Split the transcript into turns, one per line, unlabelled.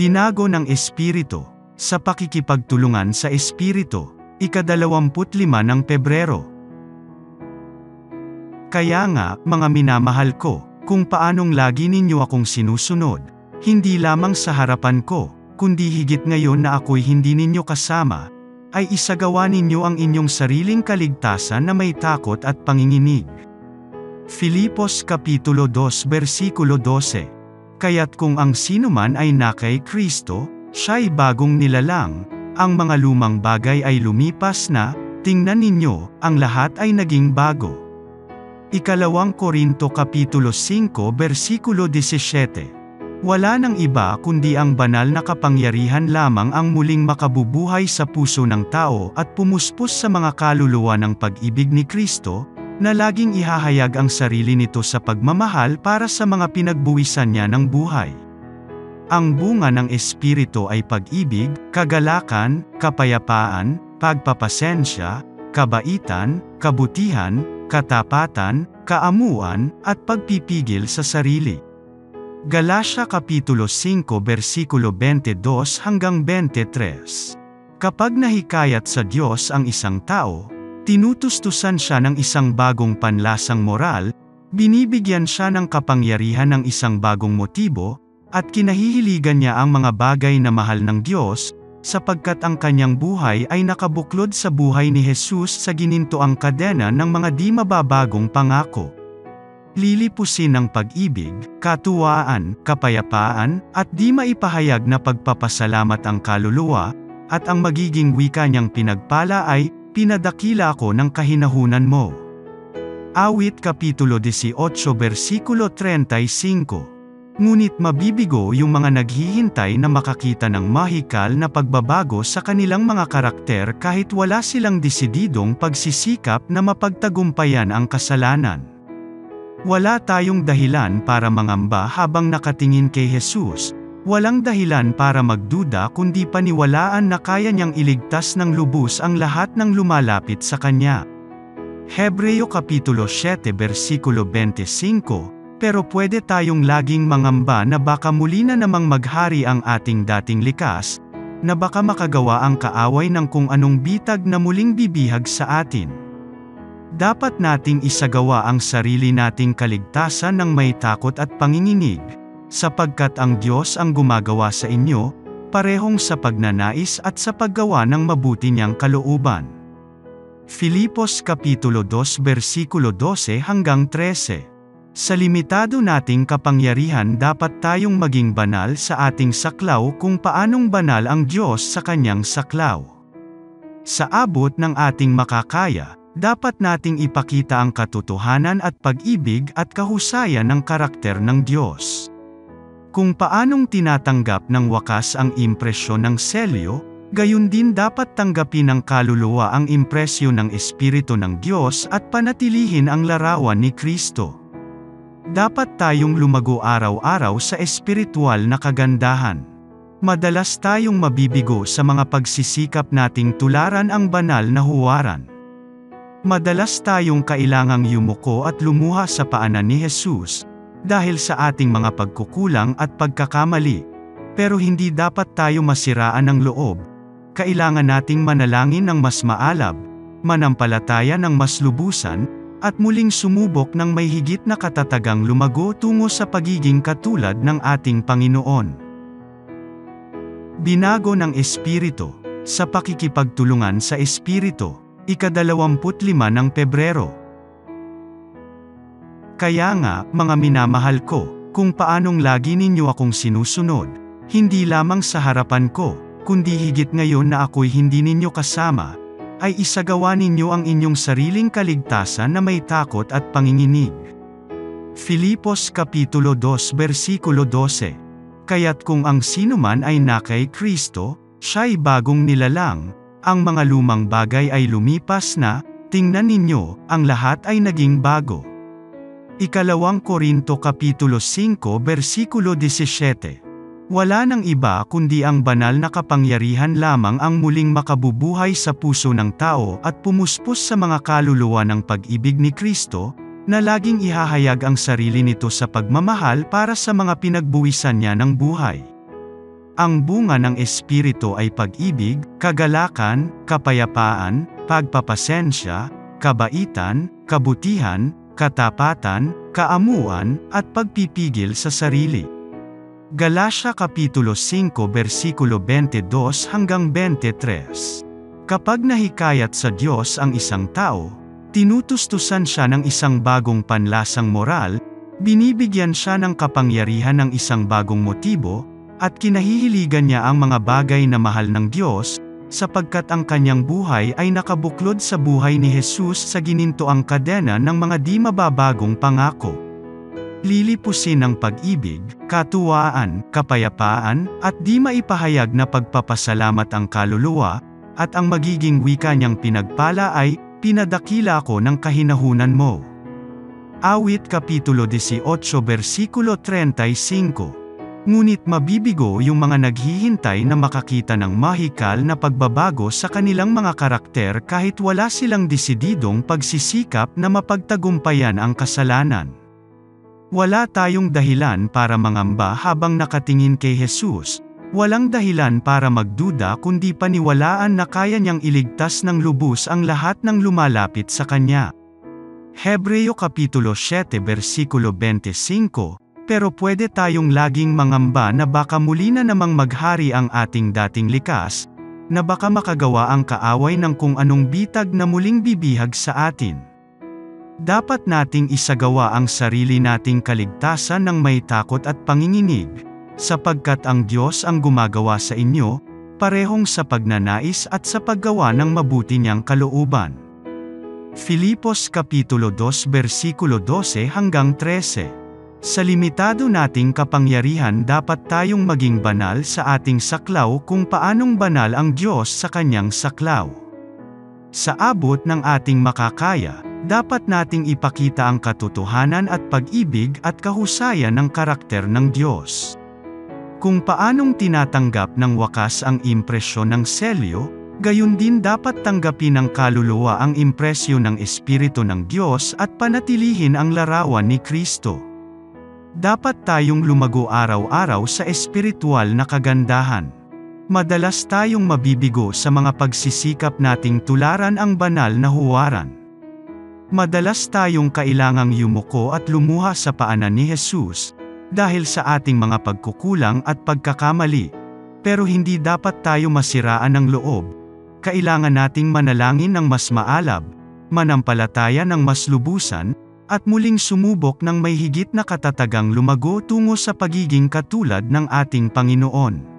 Binago ng Espiritu, sa pakikipagtulungan sa Espiritu, ikadalawamput lima ng Pebrero. Kaya nga, mga minamahal ko, kung paanong lagi ninyo akong sinusunod, hindi lamang sa harapan ko, kundi higit ngayon na ako'y hindi ninyo kasama, ay isagawa ninyo ang inyong sariling kaligtasan na may takot at panginginig. Filipos Kapitulo 2 Versikulo 12 Kaya't kung ang sinuman ay na kay Kristo, siya'y bagong nilalang, ang mga lumang bagay ay lumipas na, tingnan ninyo, ang lahat ay naging bago. Ikalawang Korinto Kapitulo 5 Versikulo 17 Wala nang iba kundi ang banal na kapangyarihan lamang ang muling makabubuhay sa puso ng tao at pumuspos sa mga kaluluwa ng pag-ibig ni Kristo, na laging ihahayag ang sarili nito sa pagmamahal para sa mga pinagbuwisan niya ng buhay. Ang bunga ng Espiritu ay pag-ibig, kagalakan, kapayapaan, pagpapasensya, kabaitan, kabutihan, katapatan, kaamuan, at pagpipigil sa sarili. Galatia Kapitulo 5 versikulo 22 hanggang 23 Kapag nahikayat sa Diyos ang isang tao, Tinutustusan siya ng isang bagong panlasang moral, binibigyan siya ng kapangyarihan ng isang bagong motibo, at kinahihiligan niya ang mga bagay na mahal ng Diyos, sapagkat ang kanyang buhay ay nakabuklod sa buhay ni Jesus sa ginintoang kadena ng mga di mababagong pangako. Lilipusin ng pag-ibig, katuwaan, kapayapaan, at di maipahayag na pagpapasalamat ang kaluluwa, at ang magiging wika niyang pinagpala ay, Pinadakila ako ng kahinahunan mo. Awit Kapitulo 18 Versikulo 35 Ngunit mabibigo yung mga naghihintay na makakita ng mahikal na pagbabago sa kanilang mga karakter kahit wala silang desididong pagsisikap na mapagtagumpayan ang kasalanan. Wala tayong dahilan para mangamba habang nakatingin kay Jesus, Walang dahilan para magduda kundi paniwalaan na kaya niyang iligtas ng lubos ang lahat ng lumalapit sa kanya. Hebreo Kapitulo 7 Versikulo 25 Pero pwede tayong laging mangamba na baka muli na namang maghari ang ating dating likas, na baka makagawa ang kaaway ng kung anong bitag na muling bibihag sa atin. Dapat nating isagawa ang sarili nating kaligtasan ng may takot at panginginig, sapagkat ang Diyos ang gumagawa sa inyo, parehong sa pagnanais at sa paggawa ng mabuti niyang kalooban. Filipos Kapitulo 2 Versikulo 12 hanggang 13 Sa limitado nating kapangyarihan dapat tayong maging banal sa ating saklaw kung paanong banal ang Diyos sa kanyang saklaw. Sa abot ng ating makakaya, dapat nating ipakita ang katotohanan at pag-ibig at kahusayan ng karakter ng Diyos. Kung paanong tinatanggap ng wakas ang impresyon ng selyo, gayon din dapat tanggapin ng kaluluwa ang impresyon ng Espiritu ng Diyos at panatilihin ang larawan ni Kristo. Dapat tayong lumago araw-araw sa espiritual na kagandahan. Madalas tayong mabibigo sa mga pagsisikap nating tularan ang banal na huwaran. Madalas tayong kailangang yumuko at lumuha sa paanan ni Jesus, dahil sa ating mga pagkukulang at pagkakamali. Pero hindi dapat tayo masiraan ng loob. Kailangan nating manalangin ng mas maalab, manampalataya ng mas lubusan, at muling sumubok ng may higit na katatagang lumago tungo sa pagiging katulad ng ating Panginoon. Binago ng Espiritu, sa pakikipagtulungan sa Espiritu, ikadalawamput lima ng Pebrero, kaya nga, mga minamahal ko, kung paanong lagi ninyo akong sinusunod, hindi lamang sa harapan ko, kundi higit ngayon na ako'y hindi ninyo kasama, ay isagawa ninyo ang inyong sariling kaligtasan na may takot at panginginig. Filipos Kapitulo 2 Versikulo 12 Kaya't kung ang sinuman ay na kay Kristo, siya'y bagong nilalang, ang mga lumang bagay ay lumipas na, tingnan ninyo, ang lahat ay naging bago. Ikalawang Korinto Kapitulo 5 Versikulo 17 Wala nang iba kundi ang banal na kapangyarihan lamang ang muling makabubuhay sa puso ng tao at pumuspos sa mga kaluluwa ng pag-ibig ni Kristo, na laging ihahayag ang sarili nito sa pagmamahal para sa mga pinagbuwisan niya ng buhay. Ang bunga ng Espiritu ay pag-ibig, kagalakan, kapayapaan, pagpapasensya, kabaitan, kabutihan, katapatan, kaamuan, at pagpipigil sa sarili. Galatia Kapitulo 5 versikulo 22 hanggang 23 Kapag nahikayat sa Diyos ang isang tao, tinutustusan siya ng isang bagong panlasang moral, binibigyan siya ng kapangyarihan ng isang bagong motibo, at kinahihiligan niya ang mga bagay na mahal ng Diyos, sapagkat ang kanyang buhay ay nakabuklod sa buhay ni Jesus sa ginintoang kadena ng mga di mababagong pangako lilipusin ng pag-ibig, katuwaan, kapayapaan, at di maipahayag na pagpapasalamat ang kaluluwa, at ang magiging wika niyang pinagpala ay, pinadakila ko ng kahinahunan mo. Awit Kapitulo 18 Versikulo 35 Ngunit mabibigo yung mga naghihintay na makakita ng mahikal na pagbabago sa kanilang mga karakter kahit wala silang desididong pagsisikap na mapagtagumpayan ang kasalanan. Wala tayong dahilan para mangamba habang nakatingin kay Jesus. Walang dahilan para magduda kundi paniwalaan na kaya niyang iligtas ng lubos ang lahat ng lumalapit sa Kanya. Hebreo Kapitulo 7 Versikulo 25 Pero pwede tayong laging mangamba na baka muli na namang maghari ang ating dating likas, na baka makagawa ang kaaway ng kung anong bitag na muling bibihag sa atin. Dapat nating isagawa ang sarili nating kaligtasan ng may takot at panginginig, sapagkat ang Diyos ang gumagawa sa inyo, parehong sa pagnanais at sa paggawa ng mabuti niyang kalooban. Filipos Kapitulo 2 Versikulo 12 hanggang 13 Sa limitado nating kapangyarihan dapat tayong maging banal sa ating saklaw kung paanong banal ang Diyos sa kanyang saklaw. Sa abot ng ating makakaya, dapat nating ipakita ang katotohanan at pag-ibig at kahusayan ng karakter ng Diyos. Kung paanong tinatanggap ng wakas ang impresyon ng selyo, gayon din dapat tanggapin ng kaluluwa ang impresyon ng Espiritu ng Diyos at panatilihin ang larawan ni Kristo. Dapat tayong lumago araw-araw sa espiritual na kagandahan. Madalas tayong mabibigo sa mga pagsisikap nating tularan ang banal na huwaran. Madalas tayong kailangang yumuko at lumuha sa paanan ni Jesus, dahil sa ating mga pagkukulang at pagkakamali. Pero hindi dapat tayo masiraan ng loob. Kailangan nating manalangin ng mas maalab, manampalataya ng mas lubusan, at muling sumubok ng may higit na katatagang lumago tungo sa pagiging katulad ng ating Panginoon.